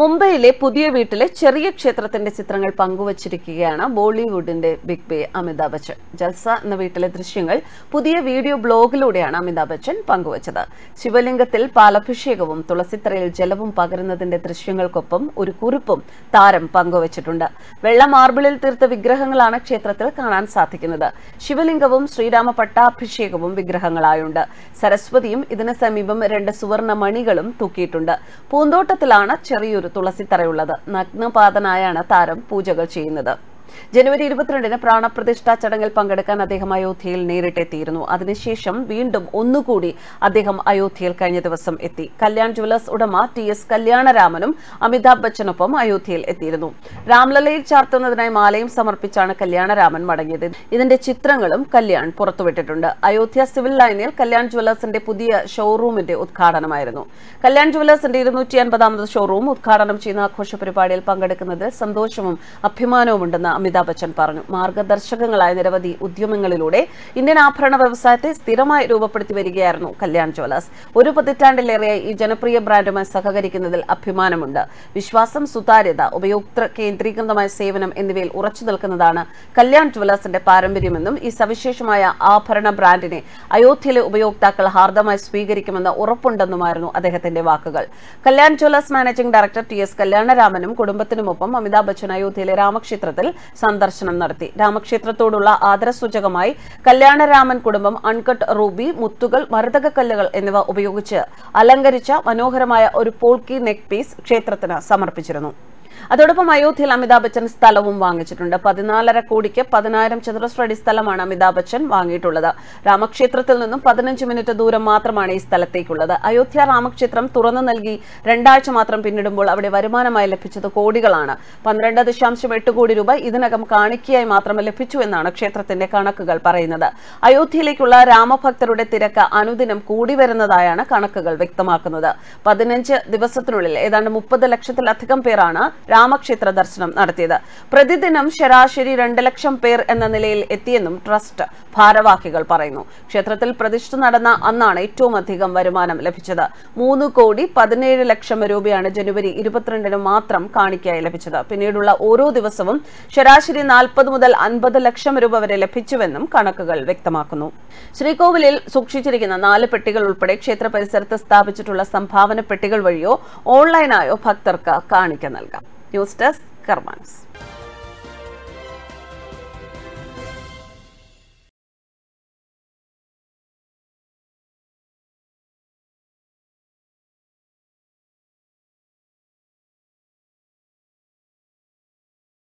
മുംബൈയിലെ പുതിയ വീട്ടിലെ ചെറിയ ക്ഷേത്രത്തിന്റെ ചിത്രങ്ങൾ പങ്കുവച്ചിരിക്കുകയാണ് ബോളിവുഡിന്റെ ബിഗ് ബേ അമിതാഭ് ബച്ചൻ. ജൽസ എന്ന വീട്ടിലെ ദൃശ്യങ്ങൾ പുതിയ വീഡിയോ ബ്ലോഗിലൂടെയാണ് അമിതാഭ് ബച്ചൻ പങ്കുവച്ചത്. ശിവലിംഗത്തിൽ പാലഭിഷേകവും തുളസിത്തറയിൽ ജലവും പകരുന്നതിന്റെ ദൃശ്യങ്ങൾക്കൊപ്പം ഒരു കുറിപ്പും താരം പങ്കുവച്ചിട്ടുണ്ട്. വെള്ള മാർബിളിൽ തീർത്ത വിഗ്രഹങ്ങളാണ് ക്ഷേത്രത്തിൽ കാണാൻ സാധിക്കുന്നത്. ശിവലിംഗവും ശ്രീരാമ പട്ടാഭിഷേകവും വിഗ്രഹങ്ങളായുണ്ട്. സരസ്വതിയും ഇതിന് സമീപം രണ്ട് സുവർണ മണികളും തൂക്കിയിട്ടുണ്ട്. പൂന്തോട്ടത്തിലാണ് ചെറിയൊരു തുളസിത്തറയുള്ളത്. നഗ്നപാതനായാണ് താരം പൂജകൾ ചെയ്യുന്നത്. ജനുവരി ഇരുപത്തിരണ്ടിന് പ്രാണപ്രതിഷ്ഠാ ചടങ്ങിൽ പങ്കെടുക്കാൻ അദ്ദേഹം അയോധ്യയിൽ നേരിട്ടെത്തിയിരുന്നു. അതിനുശേഷം വീണ്ടും ഒന്നുകൂടി അദ്ദേഹം അയോധ്യയിൽ കഴിഞ്ഞ ദിവസം എത്തി. കല്യാൺ ജുവലേഴ്സ് ഉടമ ടി എസ് കല്യാണരാമനും അമിതാഭ് ബച്ചനൊപ്പം അയോധ്യയിൽ എത്തിയിരുന്നു. രാംലലയിൽ ചാർത്തുന്നതിനായി മാലയും സമർപ്പിച്ചാണ് കല്യാണരാമൻ മടങ്ങിയത്. ഇതിന്റെ ചിത്രങ്ങളും കല്യാൺ പുറത്തുവിട്ടിട്ടുണ്ട്. അയോധ്യ സിവിൽ ലൈനിൽ കല്യാൺ ജുവലേഴ്സിന്റെ പുതിയ ഷോറൂമിന്റെ ഉദ്ഘാടനമായിരുന്നു. കല്യാൺ ജുവലേഴ്സിന്റെ ഇരുന്നൂറ്റി അൻപതാമത് ഷോറൂം ഉദ്ഘാടനം ചെയ്യുന്ന ആഘോഷ പരിപാടിയിൽ പങ്കെടുക്കുന്നതിൽ സന്തോഷവും അഭിമാനവുമുണ്ടെന്ന് അമിതാഭ് ബച്ചൻ പറഞ്ഞു. മാർഗദർശകങ്ങളായ നിരവധി ഉദ്യമങ്ങളിലൂടെ ഇന്ത്യൻ ആഭരണ വ്യവസായത്തെ സ്ഥിരമായി രൂപപ്പെടുത്തി വരികയായിരുന്നു കല്യാൺ ജ്വല്ലേഴ്സ്. ഒരു പതിറ്റാണ്ടിലേറെയായി ഈ ജനപ്രിയ ബ്രാൻഡുമായി സഹകരിക്കുന്നതിൽ അഭിമാനമുണ്ട്. വിശ്വാസം സുതാര്യത ഉപയോക്തൃ കേന്ദ്രീകൃതമായ സേവനം എന്നിവയിൽ ഉറച്ചു നിൽക്കുന്നതാണ് കല്യാൺ ജ്വല്ലേഴ്സിന്റെ പാരമ്പര്യമെന്നും ഈ സവിശേഷമായ ആഭരണ ബ്രാൻഡിനെ അയോധ്യയിലെ ഉപയോക്താക്കൾ ഹാർദമായി സ്വീകരിക്കുമെന്ന് ഉറപ്പുണ്ടെന്നുമായിരുന്നു അദ്ദേഹത്തിന്റെ വാക്കുകൾ. Kalyan jewellers managing director T S കല്യാണരാമനും കുടുംബത്തിനുമൊപ്പം അമിതാഭ് ബച്ചൻ അയോധ്യയിലെ രാമക്ഷേത്രത്തിൽ സന്ദർശനം നടത്തി. രാമക്ഷേത്രത്തോടുള്ള ആദരസൂചകമായി കല്യാണരാമൻ കുടുംബം അൺകട്ട് റൂബി മുത്തുകൾ മരതകക്കല്ലുകൾ എന്നിവ ഉപയോഗിച്ച് അലങ്കരിച്ച മനോഹരമായ ഒരു പോൾക്കി നെക്ക് പീസ് ക്ഷേത്രത്തിന് സമർപ്പിച്ചിരുന്നു. അതോടൊപ്പം അയോധ്യയിൽ അമിതാഭ് ബച്ചൻ സ്ഥലവും വാങ്ങിച്ചിട്ടുണ്ട്. പതിനാലര കോടിക്ക് പതിനായിരം ചതുരശ്ര അടി സ്ഥലമാണ് അമിതാഭ് ബച്ചൻ വാങ്ങിയിട്ടുള്ളത്. രാമക്ഷേത്രത്തിൽ നിന്നും പതിനഞ്ച് മിനിറ്റ് ദൂരം മാത്രമാണ് ഈ സ്ഥലത്തേക്കുള്ളത്. അയോധ്യ രാമക്ഷേത്രം തുറന്നു നൽകി രണ്ടാഴ്ച മാത്രം പിന്നിടുമ്പോൾ അവിടെ വരുമാനമായി ലഭിച്ചത് കോടികളാണ്. പന്ത്രണ്ട് ദശാംശം എട്ട് കോടി രൂപ ഇതിനകം കാണിക്കയായി മാത്രം ലഭിച്ചു എന്നാണ് ക്ഷേത്രത്തിന്റെ കണക്കുകൾ പറയുന്നത്. അയോധ്യയിലേക്കുള്ള രാമഭക്തരുടെ തിരക്ക് അനുദിനം കൂടി വരുന്നതായാണ് കണക്കുകൾ വ്യക്തമാക്കുന്നത്. പതിനഞ്ച് ദിവസത്തിനുള്ളിൽ ഏതാണ്ട് മുപ്പത് ലക്ഷത്തിലധികം പേരാണ് രാമക്ഷേത്ര ദർശനം നടത്തിയത്. പ്രതിദിനം ശരാശരി രണ്ട് ലക്ഷം പേർ എന്ന നിലയിൽ എത്തിയെന്നും ട്രസ്റ്റ് ഭാരവാഹികൾ പറയുന്നു. ക്ഷേത്രത്തിൽ പ്രതിഷ്ഠ നടന്ന അന്നാണ് ഏറ്റവും അധികം വരുമാനം ലഭിച്ചത്. മൂന്ന് കോടി പതിനേഴ് ലക്ഷം രൂപയാണ് ജനുവരി ഇരുപത്തിരണ്ടിന് മാത്രം കാണിക്കായി ലഭിച്ചത്. പിന്നീടുള്ള ഓരോ ദിവസവും ശരാശരി നാൽപ്പത് മുതൽ അൻപത് ലക്ഷം രൂപ വരെ ലഭിച്ചുവെന്നും കണക്കുകൾ വ്യക്തമാക്കുന്നു. ശ്രീകോവിലിൽ സൂക്ഷിച്ചിരിക്കുന്ന നാല് പെട്ടികൾ ഉൾപ്പെടെ ക്ഷേത്ര പരിസരത്ത് സ്ഥാപിച്ചിട്ടുള്ള സംഭാവന പെട്ടികൾ വഴിയോ ഓൺലൈനായോ ഭക്തർക്ക് കാണിക്ക നൽകാം. News desk കർമാൻസ്